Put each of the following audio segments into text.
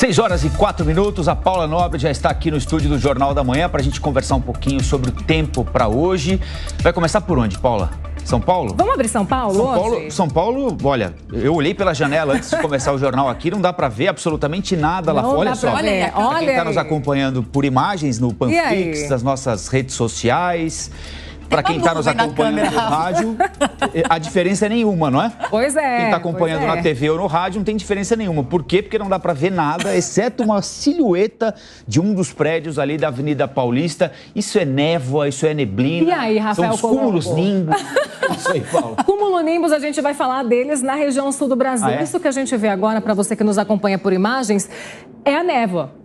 6 horas e 4 minutos, a Paula Nobre já está aqui no estúdio do Jornal da Manhã para a gente conversar um pouquinho sobre o tempo para hoje. Vai começar por onde, Paula? São Paulo? Vamos abrir São Paulo São hoje? Paulo, São Paulo, olha, eu olhei pela janela antes de começar o jornal aqui, não dá para ver absolutamente nada lá fora. Olha só. pra ver. Pra quem Olha está nos acompanhando por imagens no Panflix, das nossas redes sociais, para quem está nos acompanhando no rádio, a diferença é nenhuma, não é? Pois é. Quem está acompanhando é. na TV ou no rádio não tem diferença nenhuma. Por quê? Porque não dá para ver nada, exceto uma silhueta de um dos prédios ali da Avenida Paulista. Isso é névoa, isso é neblina. E aí, Rafael São os Colombo? cúmulos nimbus. Isso aí, Paulo. Cúmulo Nimbus, a gente vai falar deles na região sul do Brasil. Ah, é? Isso que a gente vê agora, para você que nos acompanha por imagens, é a névoa.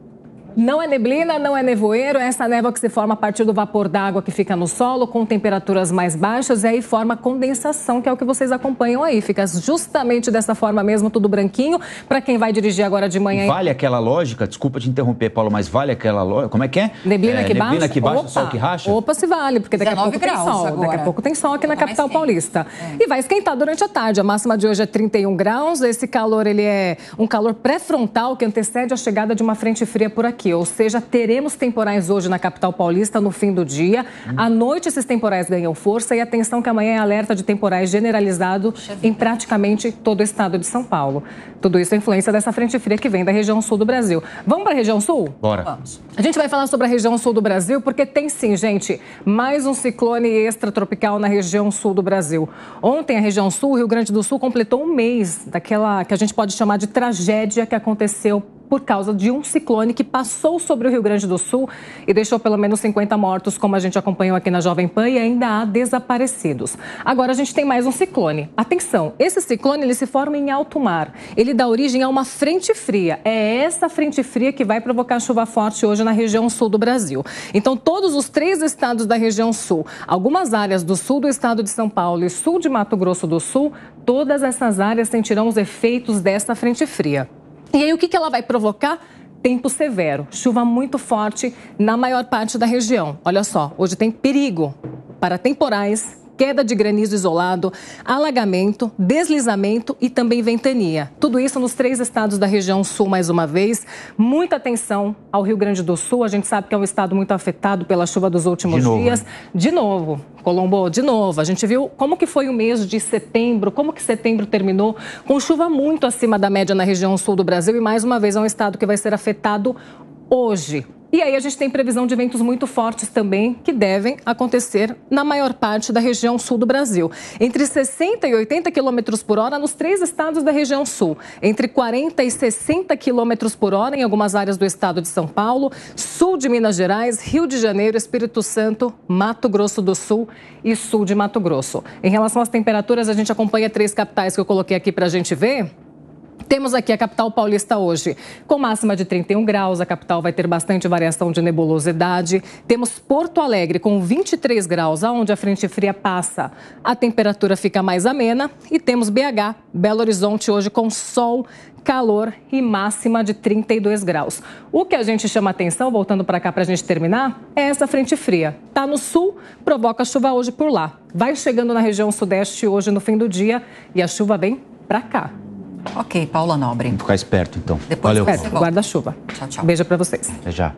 Não é neblina, não é nevoeiro, é essa névoa que se forma a partir do vapor d'água que fica no solo, com temperaturas mais baixas, e aí forma condensação, que é o que vocês acompanham aí. Fica justamente dessa forma mesmo, tudo branquinho. Para quem vai dirigir agora de manhã. Vale aquela lógica, desculpa te interromper, Paulo, mas vale aquela lógica. Como é que é? Neblina é, que baixa? Neblina que baixa, Opa, sol que racha? Opa, se vale, porque daqui a 19 pouco tem sol. agora. Daqui a pouco tem sol aqui na Tá mais capital quente. paulista. E vai esquentar durante a tarde. A máxima de hoje é 31 graus. Esse calor, ele é um calor pré-frontal que antecede a chegada de uma frente fria por aqui. Ou seja, teremos temporais hoje na capital paulista no fim do dia. À noite, esses temporais ganham força. E atenção que amanhã é alerta de temporais generalizado em praticamente todo o estado de São Paulo. Tudo isso é influência dessa frente fria que vem da região sul do Brasil. Vamos para a região sul? Bora. Vamos. A gente vai falar sobre a região sul do Brasil, porque tem sim, gente, mais um ciclone extratropical na região sul do Brasil. Ontem, a região sul, o Rio Grande do Sul, completou um mês daquela que a gente pode chamar de tragédia que aconteceu por causa de um ciclone que passou sobre o Rio Grande do Sul e deixou pelo menos 50 mortos, como a gente acompanhou aqui na Jovem Pan, e ainda há desaparecidos. Agora a gente tem mais um ciclone. Atenção, esse ciclone ele se forma em alto mar. Ele dá origem a uma frente fria. É essa frente fria que vai provocar chuva forte hoje na região sul do Brasil. Então, todos os três estados da região sul, algumas áreas do sul do estado de São Paulo e sul de Mato Grosso do Sul, todas essas áreas sentirão os efeitos dessa frente fria. E aí, o que, que ela vai provocar? Tempo severo, chuva muito forte na maior parte da região. Olha só, hoje tem perigo para temporais, queda de granizo isolado, alagamento, deslizamento e também ventania. Tudo isso nos três estados da região sul, mais uma vez. Muita atenção ao Rio Grande do Sul. A gente sabe que é um estado muito afetado pela chuva dos últimos De novo, dias. né? De novo, Colombo, de novo. A gente viu como que foi o mês de setembro, como que setembro terminou, com chuva muito acima da média na região sul do Brasil e mais uma vez é um estado que vai ser afetado hoje. E aí a gente tem previsão de ventos muito fortes também, que devem acontecer na maior parte da região sul do Brasil. Entre 60 e 80 quilômetros por hora nos três estados da região sul. Entre 40 e 60 quilômetros por hora em algumas áreas do estado de São Paulo, sul de Minas Gerais, Rio de Janeiro, Espírito Santo, Mato Grosso do Sul e sul de Mato Grosso. Em relação às temperaturas, a gente acompanha três capitais que eu coloquei aqui para a gente ver. Temos aqui a capital paulista hoje, com máxima de 31 graus. A capital vai ter bastante variação de nebulosidade. Temos Porto Alegre com 23 graus, aonde a frente fria passa. A temperatura fica mais amena. E temos BH, Belo Horizonte, hoje com sol, calor e máxima de 32 graus. O que a gente chama atenção, voltando para cá para a gente terminar, é essa frente fria. Tá no sul, provoca chuva hoje por lá. Vai chegando na região sudeste hoje no fim do dia e a chuva vem para cá. Ok, Paula Nobre. Vamos ficar esperto, então. Depois Valeu, guarda-chuva. Tchau, tchau. Beijo para vocês. Até já.